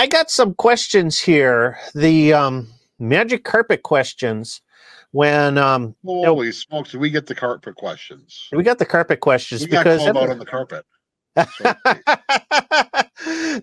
I got some questions here. The um, magic carpet questions. When um, holy know, smokes, we get the carpet questions? We got the carpet questions we because got out on the carpet.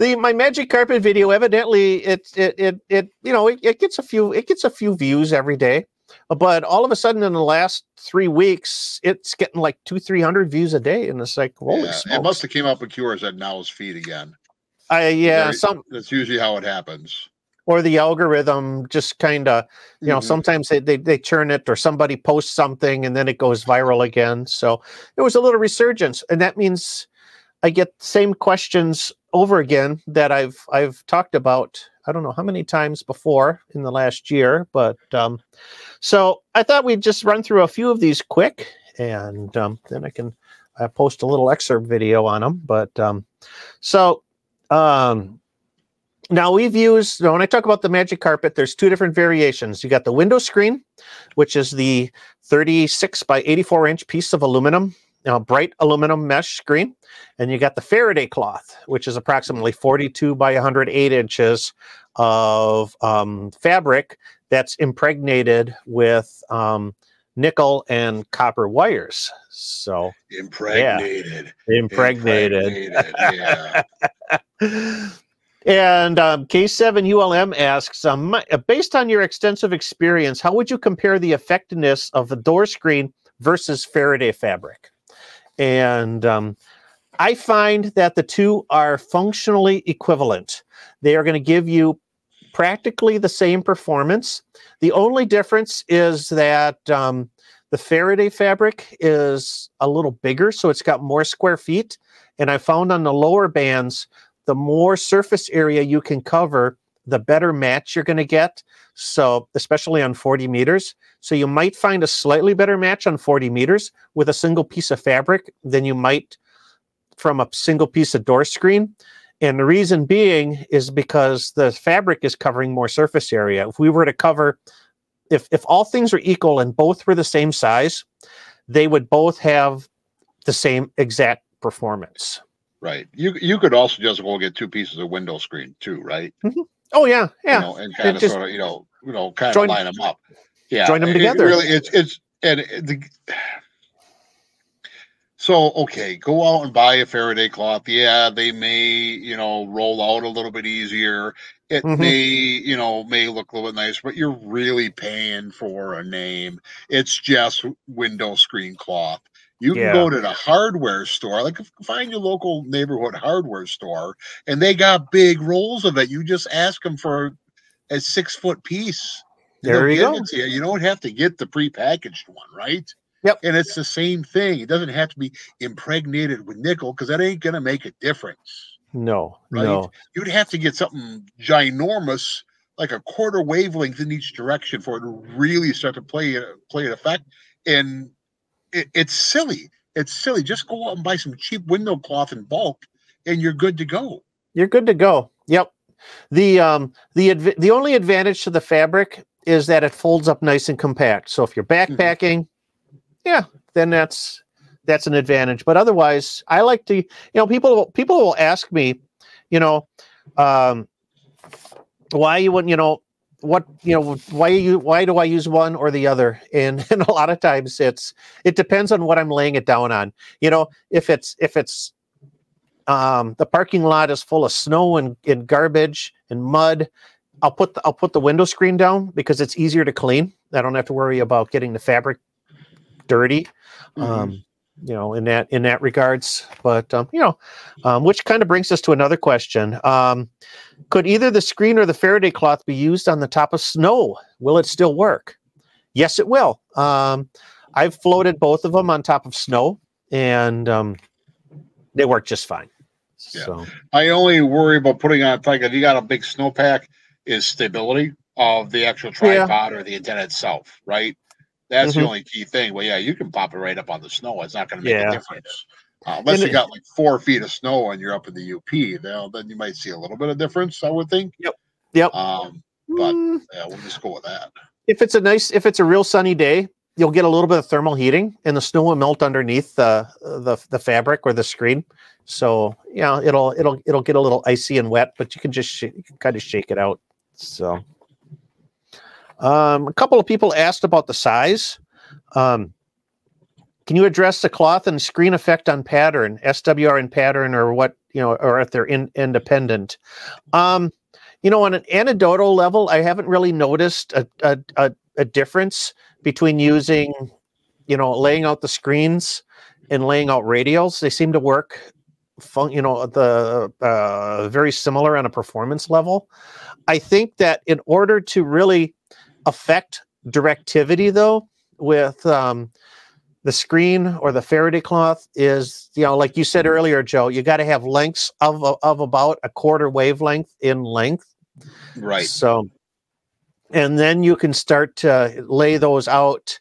the my magic carpet video evidently it it it, it you know it, it, gets a few it gets a few views every day but all of a sudden in the last three weeks it's getting like two three hundred views a day and it's like holy yeah, it must have came up with cures at now's feed again I yeah some that's usually how it happens or the algorithm just kind of you know mm-hmm. sometimes they, they they churn it or somebody posts something and then it goes viral again so it was a little resurgence and that means I get same questions over again that I've I've talked about. I don't know how many times before in the last year, but um, so I thought we'd just run through a few of these quick, and um, then I can I post a little excerpt video on them. But um, so um, now we've used when I talk about the magic carpet, there's two different variations. You got the window screen, which is the 36 by 84 inch piece of aluminum a bright aluminum mesh screen. And you got the Faraday cloth, which is approximately 42 by 108 inches of um, fabric that's impregnated with um, nickel and copper wires. So impregnated. Yeah, impregnated. impregnated yeah. and um, K7 ULM asks, um, based on your extensive experience, how would you compare the effectiveness of the door screen versus Faraday fabric? And um, I find that the two are functionally equivalent. They are going to give you practically the same performance. The only difference is that um, the Faraday fabric is a little bigger, so it's got more square feet. And I found on the lower bands, the more surface area you can cover, the better match you're going to get. So, especially on 40 meters. So, you might find a slightly better match on 40 meters with a single piece of fabric than you might from a single piece of door screen. And the reason being is because the fabric is covering more surface area. If we were to cover, if, if all things were equal and both were the same size, they would both have the same exact performance. Right. You you could also just go get two pieces of window screen too, right? Mm-hmm. Oh yeah, yeah. You know, and kind of sort of you know you know kind join, of line them up. Yeah, join them together. It really, it's it's and the. So okay, go out and buy a Faraday cloth. Yeah, they may you know roll out a little bit easier. It mm-hmm. may you know may look a little bit nice, but you're really paying for a name. It's just window screen cloth. You yeah. can go to the hardware store, like find your local neighborhood hardware store, and they got big rolls of it. You just ask them for a six foot piece. There you go. You. you don't have to get the prepackaged one, right? Yep. And it's the same thing. It doesn't have to be impregnated with nickel because that ain't gonna make a difference. No, right? no. You'd have to get something ginormous, like a quarter wavelength in each direction, for it to really start to play play an effect. And it, it's silly. It's silly. Just go out and buy some cheap window cloth in bulk, and you're good to go. You're good to go. Yep. The um the adv- the only advantage to the fabric is that it folds up nice and compact. So if you're mm-hmm. backpacking, mm-hmm. Yeah, then that's that's an advantage. But otherwise, I like to you know people people will ask me, you know, um, why you wouldn't you know what you know why you why do i use one or the other? And and a lot of times it's it depends on what i'm laying it down on. You know if it's if it's um the parking lot is full of snow and, and garbage and mud i'll put the, i'll put the window screen down because it's easier to clean. I don't have to worry about getting the fabric dirty mm-hmm. um you know in that in that regards. But um, you know um, which kind of brings us to another question. Um, could either the screen or the faraday cloth be used on the top of snow? Will it still work? Yes it will. Um, i've floated both of them on top of snow and um, they work just fine. Yeah. so i only worry about putting on like if you got a big snowpack is stability of the actual tripod yeah. or the antenna itself right that's mm-hmm. the only key thing. Well, yeah, you can pop it right up on the snow. It's not going to make yeah. a difference. Uh, unless and you got like four feet of snow and you're up in the UP, then, then you might see a little bit of difference, I would think. Yep. Yep. Um, but mm. yeah, we'll just go with that. If it's a nice, if it's a real sunny day you'll get a little bit of thermal heating, and the snow will melt underneath the the, the fabric or the screen. So yeah, it'll it'll it'll get a little icy and wet, but you can just sh- you can kind of shake it out. So, um, a couple of people asked about the size. Um, can you address the cloth and screen effect on pattern, SWR and pattern, or what you know, or if they're in, independent? Um, you know, on an anecdotal level, I haven't really noticed a, a, a, a difference between using, you know, laying out the screens and laying out radials. They seem to work, fun, you know, the uh, very similar on a performance level. I think that in order to really affect directivity, though, with um, the screen or the Faraday cloth is, you know, like you said earlier, Joe, you got to have lengths of, of about a quarter wavelength in length. Right. So, and then you can start to lay those out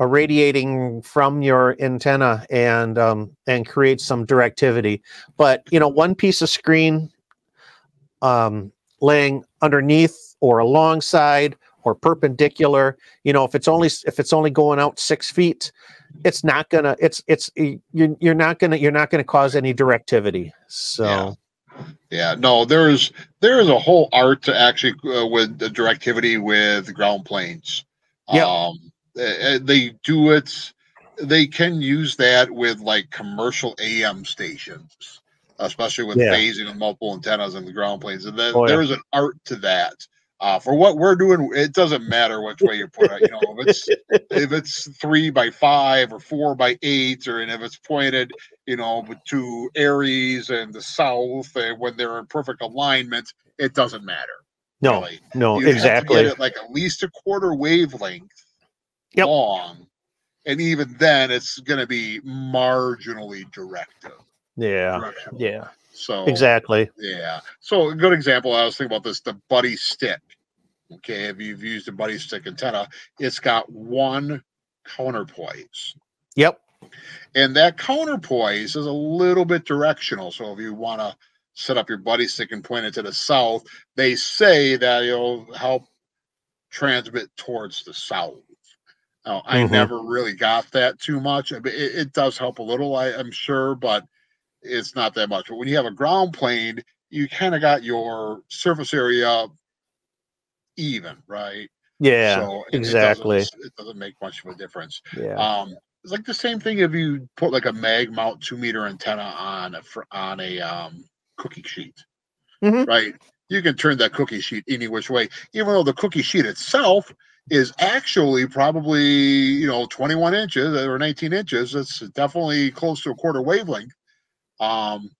irradiating from your antenna and um, and create some directivity. But you know, one piece of screen um, laying underneath or alongside or perpendicular. You know, if it's only if it's only going out six feet, it's not gonna. It's it's you're you're not gonna you're not gonna cause any directivity. So. Yeah. Yeah, no, there's there is a whole art to actually uh, with the directivity with ground planes. Yeah. Um, they, they do it. They can use that with like commercial AM stations, especially with Yeah. phasing of multiple antennas in the ground planes. And then Oh, yeah. there's an art to that. Uh, for what we're doing, it doesn't matter which way you put it. You know, if it's if it's three by five or four by eight, or and if it's pointed, you know, to Aries and the south, and when they're in perfect alignment, it doesn't matter. No, really. no, You exactly. like at least a quarter wavelength Yep. long, and even then, it's going to be marginally directive. Yeah, directional. yeah, So exactly. yeah. So a good example, I was thinking about this, the buddy stick. Okay, if you've used a buddy stick antenna, it's got one counterpoise. Yep. And that counterpoise is a little bit directional. So if you want to set up your buddy stick and point it to the south, they say that it'll help transmit towards the south. Now, I Mhm. never really got that too much. I It, it does help a little, I, I'm sure, but it's not that much. But when you have a ground plane, you kind of got your surface area even, right? Yeah, so it- exactly. It doesn't, it doesn't make much of a difference. yeah. Um, it's like the same thing if you put like a mag mount two meter antenna on a on a um, cookie sheet, Mhm. right? You can turn that cookie sheet any which way, even though the cookie sheet itself is actually probably you know 21 inches or 19 inches. It's definitely close to a quarter wavelength. Um,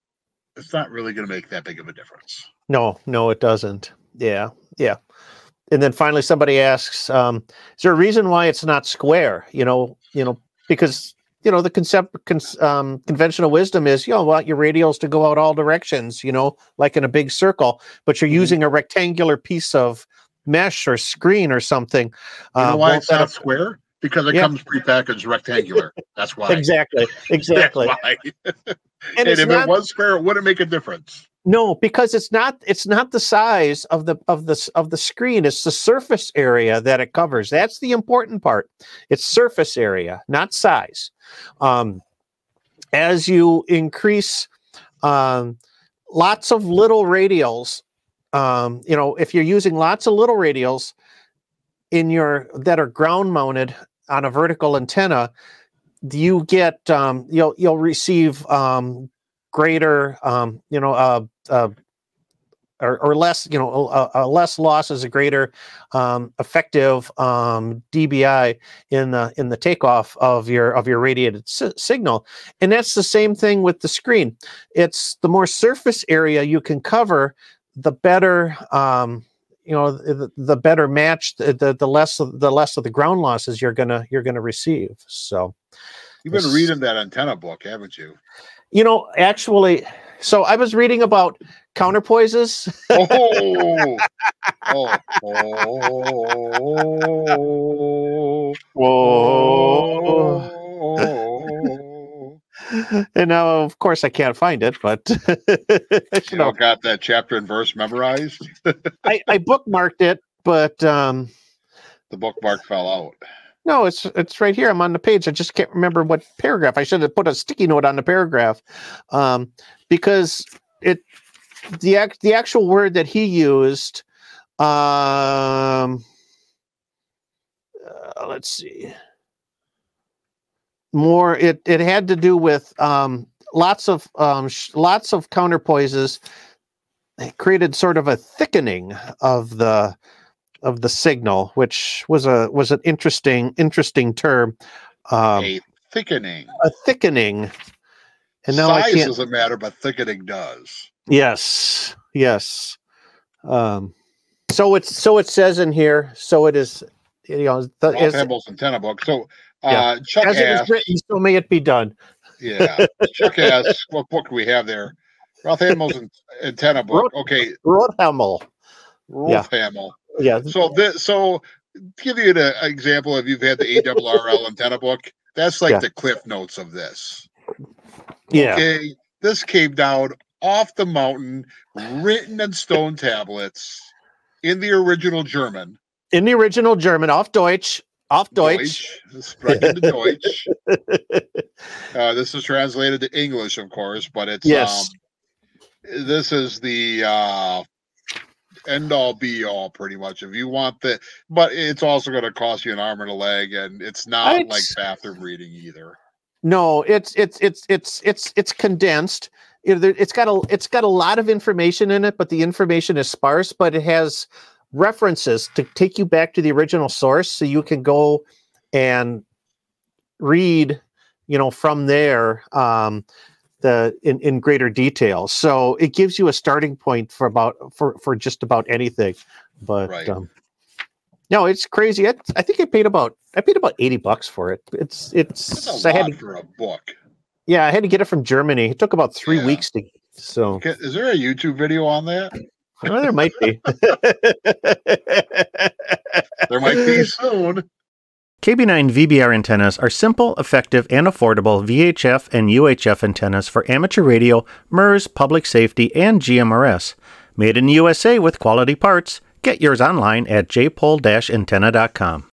it's not really going to make that big of a difference. No, no, it doesn't. Yeah, yeah. And then finally, somebody asks, um, "Is there a reason why it's not square?" You know, you know, because you know the concept, cons- um, conventional wisdom is, you know, want your radials to go out all directions, you know, like in a big circle, but you're Mhm. using a rectangular piece of mesh or screen or something. You know uh, why it's not square? Because it Yeah. comes prepackaged rectangular. That's why. exactly, exactly. Why. And And, if not it was square, it wouldn't make a difference. No, because it's not it's not the size of the of the of the screen, it's the surface area that it covers. That's the important part. It's surface area, not size. Um, as you increase um, lots of little radials, um, you know, if you're using lots of little radials in your that are ground mounted on a vertical antenna, you get um, you'll you'll receive um, greater um, you know uh, uh, or, or less you know a, a less loss is a greater um, effective um, dBi in the in the takeoff of your of your radiated si- signal. And that's the same thing with the screen. It's the more surface area you can cover the better um, you know the, the better match the, the the less of the less of the ground losses you're gonna you're gonna receive so You've been reading that antenna book, haven't you? you know actually so i was reading about counterpoises Oh, oh, oh, Whoa. oh. and now of course i can't find it but You know got that chapter and verse memorized. I, I bookmarked it but um The bookmark fell out. No, it's it's right here. I'm on the page. I just can't remember what paragraph. I should have put a sticky note on the paragraph, um, because it the act the actual word that he used. Um, uh, let's see. More, it it had to do with um, lots of um, sh- lots of counterpoises. It created sort of a thickening of the of the signal, which was a was an interesting interesting term. Um, a thickening. A thickening. And now Size doesn't matter, but thickening does. Yes. Yes. Um, so it's so it says in here. So it is. You know, the well, Hamilton antenna book. So uh, yeah. Chuck as asked, it was written, so may it be done. yeah, Chuck asks, what book do we have there? Rothammel's antenna book. Okay, Ralph Hamill. Rolf yeah. Hamill. Yeah. So this, so give you an example if you've had the ARRL antenna book. That's like yeah. the cliff notes of this. Yeah. Okay. This came down off the mountain, written in stone tablets in the original German. In the original German, off Deutsch. Off Deutsch. Deutsch into Deutsch. uh, this is translated to English, of course, but it's yes. Um, this is the uh, end all be all pretty much if you want the but it's also going to cost you an arm and a leg and it's not it's, like bathroom reading either no it's it's it's it's it's it's condensed You know, it's got a it's got a lot of information in it but the information is sparse but it has references to take you back to the original source so you can go and read you know from there um the in, in greater detail. So it gives you a starting point for about for for just about anything. But right. um, no, it's crazy. I, I, think I paid about I paid about eighty bucks for it. It's it's That's a I lot to, for a book. Yeah, I had to get it from Germany. It took about three yeah. weeks to. So is there a YouTube video on that? Well, there might be. there might be soon. KB9 VBR antennas are simple, effective, and affordable VHF and UHF antennas for amateur radio, MURS, public safety, and GMRS. Made in the USA with quality parts. Get yours online at jpole-antenna.com.